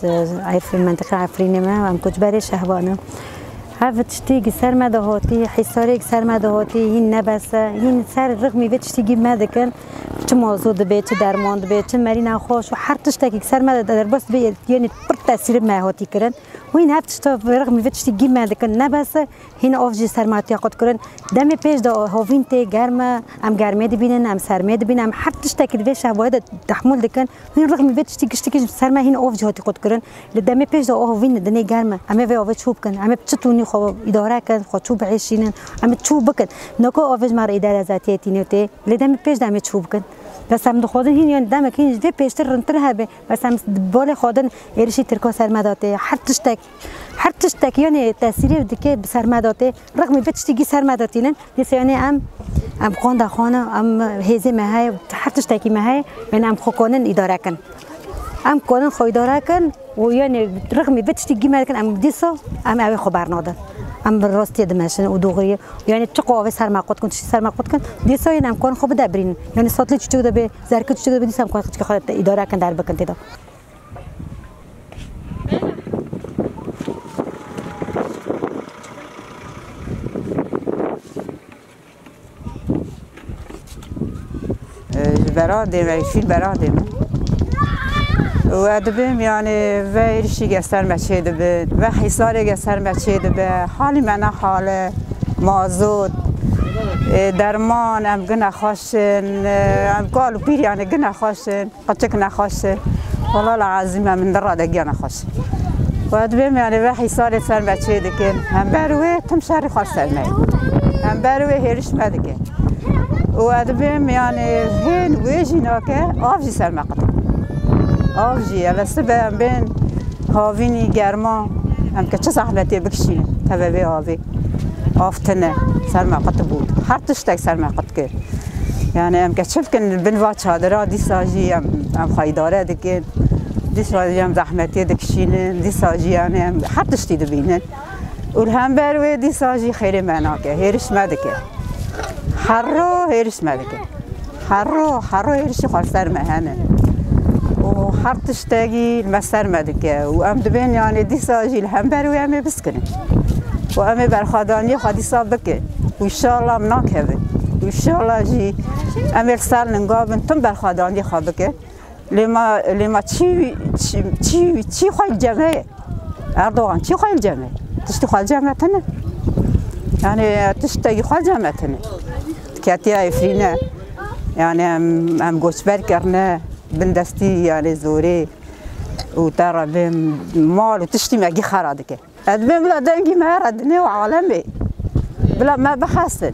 عارف منطقة عفريني ما ما كنت باري شهبانة هفت تشتيقي سر ما دهاتي حساريك سر ما دهاتي هين نبسه هين سر رغمي بيت تشتيقي ما دكن چه موضوع دبه چه درمان دبه چه مرین خوش و هر تشتکی سر ما در بس به یعنی پر تاثیر ما هاتی کرن. و این هفت تا رغم ویت تشتیگی ما دکن نبس هین آفجی سر ما قد کرن. دم پیش دا هاوین ته گرم ام گرمه دبینن ام سرمه دبینن ام هر تشتکی دوی شواهد تحمل دکن. هین رغم ویت تشتیگی تشتیگی سر ما هین آفجی هاتی قد کرن. لدم پیش دا هاوین دنی گرم ام وی آفج چوب کن ام چتونی خو اداره کن خو چوب عیشینن ام چوب بکن. نکو آفج مار اداره ذاتی تینوته لدم پیش دم چوب کن. بس هم خودن هین یعنی دم که اینجا پیشتر رنتر هبه. بس هم بال خودن ایرشی ترکا سرمداته. هر تشتک هر تشتک یعنی تاثیری دیگه سرمداته. رغم بتشتگی سرمداتینن دیس یعنی ام ام خونده خانه ام هیزه مهای هر تشتکی مهای یعنی ام خوکنن اداره کن. ام کنن خو اداره کن و یعنی رغم بتشتگی مکن ام دیسا ام اوی خبر نادن ام راستی دمشن و دوغری. یعنی چه قوه سر مقود کن؟ چه سر مقود کن؟ دیسا این امکان خوب دبرین. یعنی ساتلی چه به؟ زرکت چه به؟ دیسا امکان که خود اداره کن؟ در بکن تیدا. برادم و فیل برادم و دبیم یعنی و ایرشی گستر مچه دبه و حسار گستر مچه دبه حالی من حال مازود درمان ام گنه خوشن ام قالو پیر یعنی گنه خوشن قچک نخوشن والله العظیم من در راده گنه خوشن و دبیم یعنی و حسار سر مچه دکن هم بروه تم شهر خوش سرمه هم بروه هیرش مدکن و دبیم یعنی هین ویجی ناکه آفجی سر آفجی الاسته به بین هاوینی گرما هم که چه زحمتی بکشین؟ تبه آوی آفتنه سر مقط بود. هر تشتک سر مقط کرد یعنی هم که چه بکن بنوا چادرها دی ساجی هم هم خیداره دکن دی ساجی هم زحمتی دکشینه. دی ساجی یعنی هم هر تشتی دبینن و هم بروی دی ساجی خیلی مناکه هیرش مدکه هر رو هیرش مدکه هر رو هر رو هیرشی خواستر مهنه. و هر تشتاقي المسار مدكة وأم دبين يعني دي ساجي الهمبر وأمي بسكن وأمي برخاداني خدي صابك وإن شاء الله مناك هذا وإن شاء الله جي أمي السال نقابن تم برخاداني خابك لما لما تشي تشي تشي خوي الجماعة أردوغان تشي خوي الجماعة تشتي خوي الجماعة تنا يعني تشتاقي خوي الجماعة تنا كاتيا يفرينا يعني أم أم قوش بركرنا بندستي يعني زوري وترى بهم مال وتشتي ما جي خرادك أدبين بلا دنجي ما رد نوع بلا ما بحسن